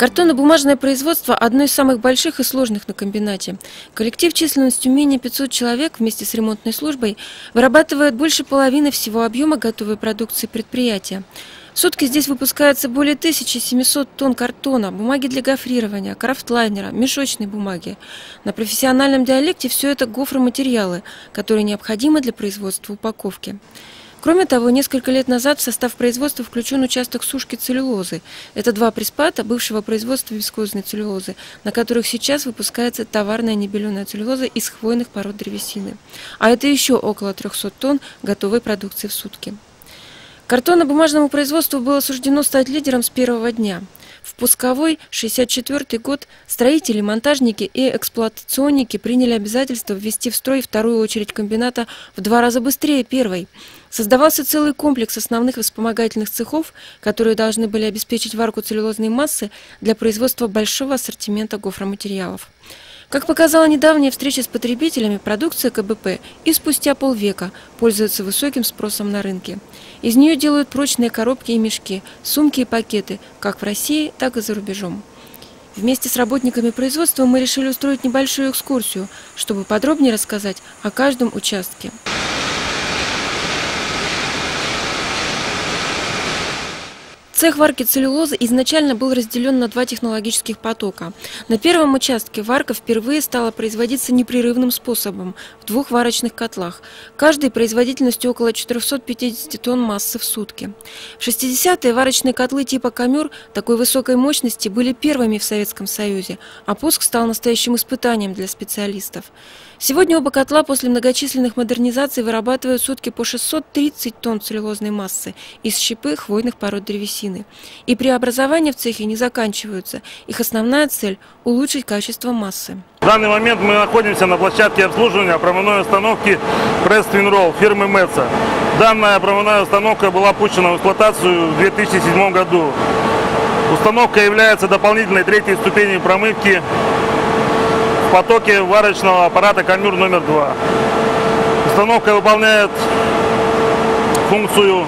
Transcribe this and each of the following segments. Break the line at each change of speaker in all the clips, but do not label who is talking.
Картонно-бумажное производство – одно из самых больших и сложных на комбинате. Коллектив численностью менее 500 человек вместе с ремонтной службой вырабатывает больше половины всего объема готовой продукции предприятия. В сутки здесь выпускается более 1700 тонн картона, бумаги для гофрирования, крафтлайнера, мешочной бумаги. На профессиональном диалекте все это гофроматериалы, которые необходимы для производства упаковки. Кроме того, несколько лет назад в состав производства включен участок сушки целлюлозы. Это два приспата бывшего производства вискозной целлюлозы, на которых сейчас выпускается товарная небеленая целлюлоза из хвойных пород древесины. А это еще около 300 тонн готовой продукции в сутки. Картонно-бумажному производству было суждено стать лидером с первого дня – в пусковой 64 год строители, монтажники и эксплуатационники приняли обязательство ввести в строй вторую очередь комбината в два раза быстрее первой. Создавался целый комплекс основных вспомогательных цехов, которые должны были обеспечить варку целлюлозной массы для производства большого ассортимента гофроматериалов. Как показала недавняя встреча с потребителями, продукция КБП и спустя полвека пользуется высоким спросом на рынке. Из нее делают прочные коробки и мешки, сумки и пакеты, как в России, так и за рубежом. Вместе с работниками производства мы решили устроить небольшую экскурсию, чтобы подробнее рассказать о каждом участке. Цех варки целлюлозы изначально был разделен на два технологических потока. На первом участке варка впервые стала производиться непрерывным способом в двух варочных котлах, каждый производительностью около 450 тонн массы в сутки. В 60-е варочные котлы типа «Камюр» такой высокой мощности были первыми в Советском Союзе, а пуск стал настоящим испытанием для специалистов. Сегодня оба котла после многочисленных модернизаций вырабатывают сутки по 630 тонн целлюлозной массы из щепы хвойных пород древесины. И преобразования в цехе не заканчиваются. Их основная цель – улучшить качество массы.
В данный момент мы находимся на площадке обслуживания промывной установки Press Twin фирмы Metsa. Данная промывная установка была пущена в эксплуатацию в 2007 году. Установка является дополнительной третьей ступенью промывки потоке варочного аппарата «Камюр» номер два. Установка выполняет функцию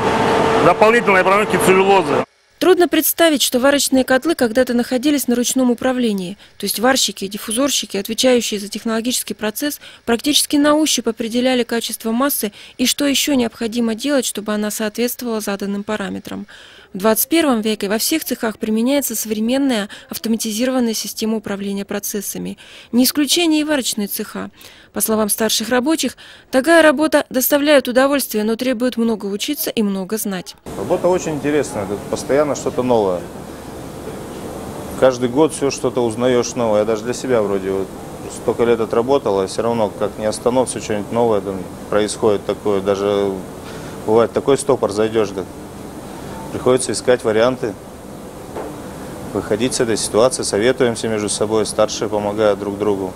дополнительной промывки целлюлозы.
Трудно представить, что варочные котлы когда-то находились на ручном управлении, то есть варщики и диффузорщики, отвечающие за технологический процесс, практически на ощупь определяли качество массы и что еще необходимо делать, чтобы она соответствовала заданным параметрам. В 21 веке во всех цехах применяется современная автоматизированная система управления процессами. Не исключение и варочные цеха. По словам старших рабочих, такая работа доставляет удовольствие, но требует много учиться и много знать.
Работа очень интересная, постоянно что-то новое. Каждый год все что-то узнаешь новое. Я даже для себя вроде вот столько лет отработал, а все равно как не останов, все что-нибудь новое там происходит такое. Даже бывает такой стопор зайдешь, да, Приходится искать варианты, выходить с этой ситуации, советуемся между собой, старшие помогают друг другу.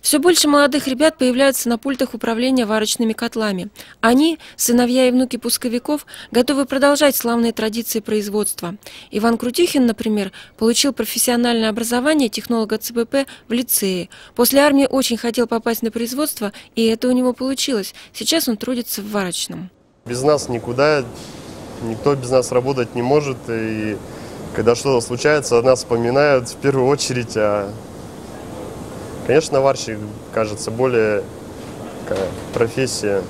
Все больше молодых ребят появляются на пультах управления варочными котлами. Они, сыновья и внуки пусковиков, готовы продолжать славные традиции производства. Иван Крутихин, например, получил профессиональное образование технолога ЦПП в лицее. После армии очень хотел попасть на производство, и это у него получилось. Сейчас он трудится в варочном.
Без нас никуда никто без нас работать не может. И когда что-то случается, нас вспоминают в первую очередь. А, конечно, варщик кажется более какая, профессия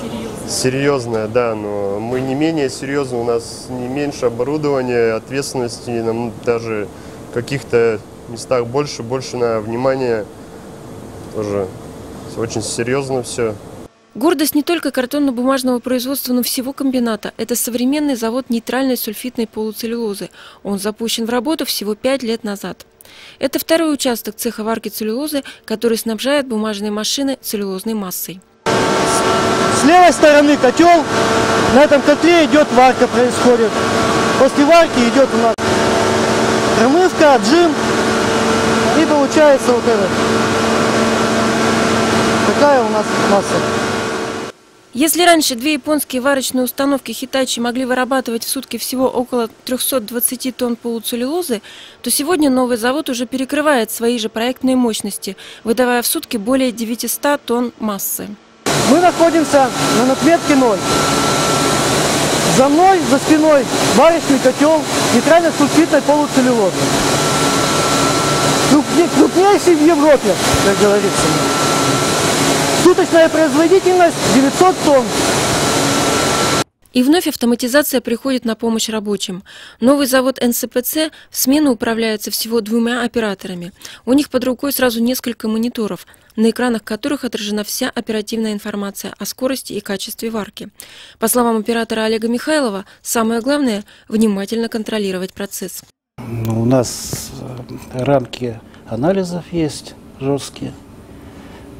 серьезная. серьезная, да, но мы не менее серьезны, у нас не меньше оборудования, ответственности, нам даже в каких-то местах больше, больше на внимание тоже очень серьезно все.
Гордость не только картонно-бумажного производства, но всего комбината. Это современный завод нейтральной сульфитной полуцеллюлозы. Он запущен в работу всего пять лет назад. Это второй участок цеха варки целлюлозы, который снабжает бумажные машины целлюлозной массой.
С левой стороны котел. На этом котле идет варка, происходит. После варки идет у нас промывка, отжим. И получается вот это. Такая у нас масса.
Если раньше две японские варочные установки Хитачи могли вырабатывать в сутки всего около 320 тонн полуцеллюлозы, то сегодня новый завод уже перекрывает свои же проектные мощности, выдавая в сутки более 900 тонн массы.
Мы находимся на надметке 0. За мной, за спиной, варочный котел нейтрально-сульфидной полуцеллюлозы. Крупне- Крупнейший в Европе, как говорится. Суточная производительность 900 тонн.
И вновь автоматизация приходит на помощь рабочим. Новый завод НСПЦ в смену управляется всего двумя операторами. У них под рукой сразу несколько мониторов, на экранах которых отражена вся оперативная информация о скорости и качестве варки. По словам оператора Олега Михайлова, самое главное – внимательно контролировать процесс.
У нас э, рамки анализов есть жесткие.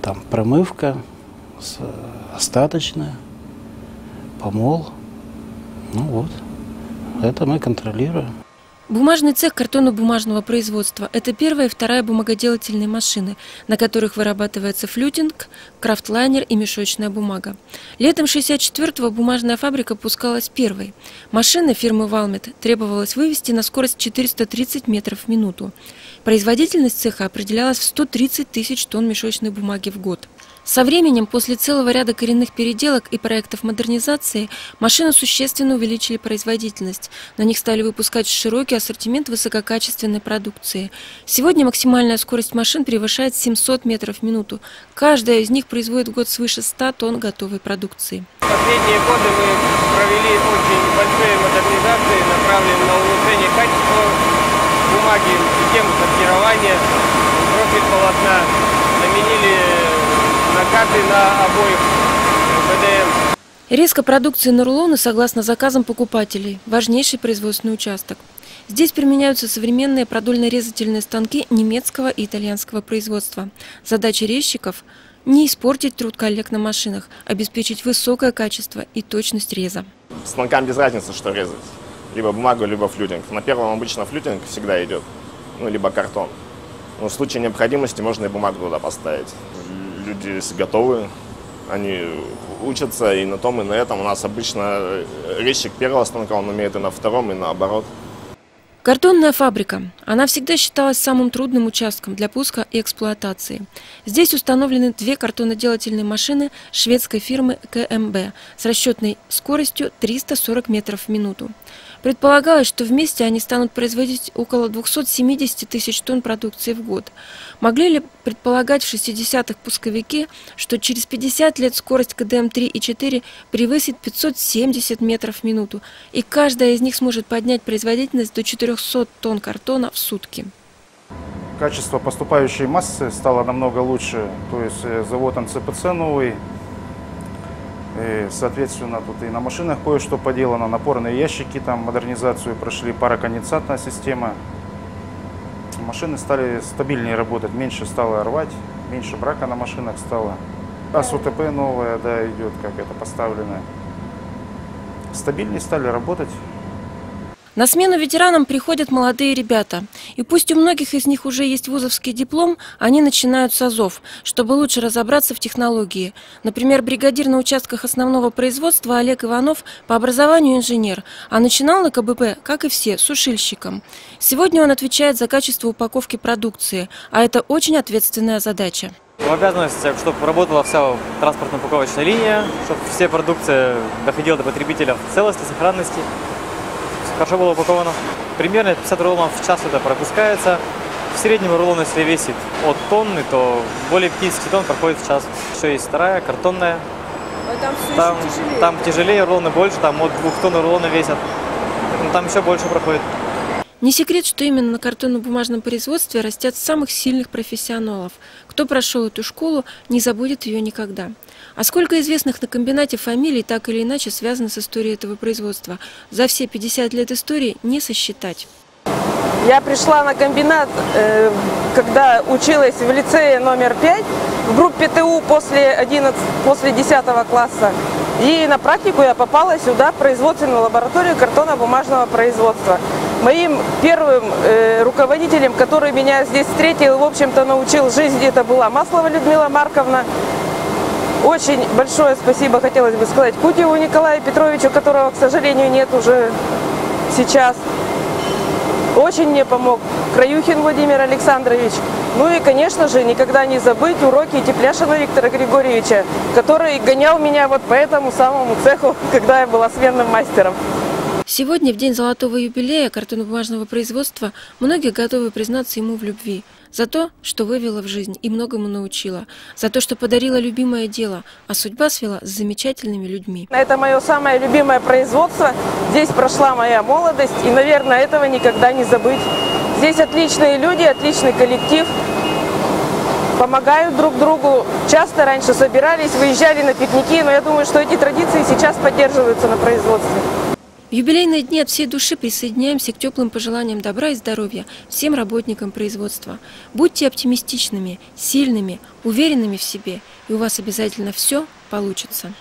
Там промывка, остаточная, помол. Ну вот, это мы контролируем.
Бумажный цех картонно-бумажного производства – это первая и вторая бумагоделательные машины, на которых вырабатывается флютинг, крафтлайнер и мешочная бумага. Летом 64-го бумажная фабрика пускалась первой. Машины фирмы «Валмет» требовалось вывести на скорость 430 метров в минуту. Производительность цеха определялась в 130 тысяч тонн мешочной бумаги в год. Со временем, после целого ряда коренных переделок и проектов модернизации, машины существенно увеличили производительность. На них стали выпускать широкий ассортимент высококачественной продукции. Сегодня максимальная скорость машин превышает 700 метров в минуту. Каждая из них производит в год свыше 100 тонн готовой продукции.
Последние годы мы провели очень большие модернизации, направленные на улучшение качества бумаги, систему сортирования, профиль полотна, заменили накаты на обоих БДМ.
Резко продукции на рулоны согласно заказам покупателей – важнейший производственный участок. Здесь применяются современные продольно-резательные станки немецкого и итальянского производства. Задача резчиков – не испортить труд коллег на машинах, обеспечить высокое качество и точность реза.
Станкам без разницы, что резать. Либо бумагу, либо флютинг. На первом обычно флютинг всегда идет. Ну, либо картон. Но в случае необходимости можно и бумагу туда поставить. Люди готовы, они учатся и на том, и на этом. У нас обычно резчик первого станка, он умеет и на втором, и наоборот.
Картонная фабрика. Она всегда считалась самым трудным участком для пуска и эксплуатации. Здесь установлены две картоноделательные машины шведской фирмы КМБ с расчетной скоростью 340 метров в минуту. Предполагалось, что вместе они станут производить около 270 тысяч тонн продукции в год. Могли ли предполагать в 60-х пусковики, что через 50 лет скорость КДМ-3 и 4 превысит 570 метров в минуту, и каждая из них сможет поднять производительность до 400 тонн картона в сутки?
Качество поступающей массы стало намного лучше. То есть э, завод НЦПЦ новый. Соответственно, тут и на машинах кое-что поделано. Напорные ящики там модернизацию прошли, пароконденсатная система. Машины стали стабильнее работать, меньше стало рвать, меньше брака на машинах стало. АСУТП новая, да, идет, как это поставленная. Стабильнее стали работать.
На смену ветеранам приходят молодые ребята. И пусть у многих из них уже есть вузовский диплом, они начинают с АЗОВ, чтобы лучше разобраться в технологии. Например, бригадир на участках основного производства Олег Иванов по образованию инженер, а начинал на КБП, как и все, сушильщиком. Сегодня он отвечает за качество упаковки продукции, а это очень ответственная задача.
В обязанностях, чтобы работала вся транспортно-упаковочная линия, чтобы все продукция доходила до потребителя в целости, сохранности, хорошо было упаковано. Примерно 50 рулонов в час это пропускается. В среднем рулон, если весит от тонны, то более 50 тонн проходит в час. Еще есть вторая, картонная.
там
Там, там тяжелее, рулоны больше, там от 2 тонн рулоны весят. Поэтому там еще больше проходит.
Не секрет, что именно на картонно-бумажном производстве растят самых сильных профессионалов. Кто прошел эту школу, не забудет ее никогда. А сколько известных на комбинате фамилий так или иначе связано с историей этого производства? За все 50 лет истории не сосчитать.
Я пришла на комбинат, э, когда училась в лицее номер 5, в группе ТУ после, 11, после 10 класса. И на практику я попала сюда, в производственную лабораторию картона-бумажного производства. Моим первым э, руководителем, который меня здесь встретил, в общем-то, научил жизни, это была Маслова Людмила Марковна. Очень большое спасибо хотелось бы сказать Кутеву Николаю Петровичу, которого, к сожалению, нет уже сейчас. Очень мне помог Краюхин Владимир Александрович. Ну и, конечно же, никогда не забыть уроки Тепляшина Виктора Григорьевича, который гонял меня вот по этому самому цеху, когда я была сменным мастером.
Сегодня, в день золотого юбилея картонно-бумажного производства, многие готовы признаться ему в любви. За то, что вывела в жизнь и многому научила. За то, что подарила любимое дело, а судьба свела с замечательными людьми.
Это мое самое любимое производство. Здесь прошла моя молодость, и, наверное, этого никогда не забыть. Здесь отличные люди, отличный коллектив. Помогают друг другу. Часто раньше собирались, выезжали на пикники, но я думаю, что эти традиции сейчас поддерживаются на производстве.
В юбилейные дни от всей души присоединяемся к теплым пожеланиям добра и здоровья всем работникам производства. Будьте оптимистичными, сильными, уверенными в себе, и у вас обязательно все получится.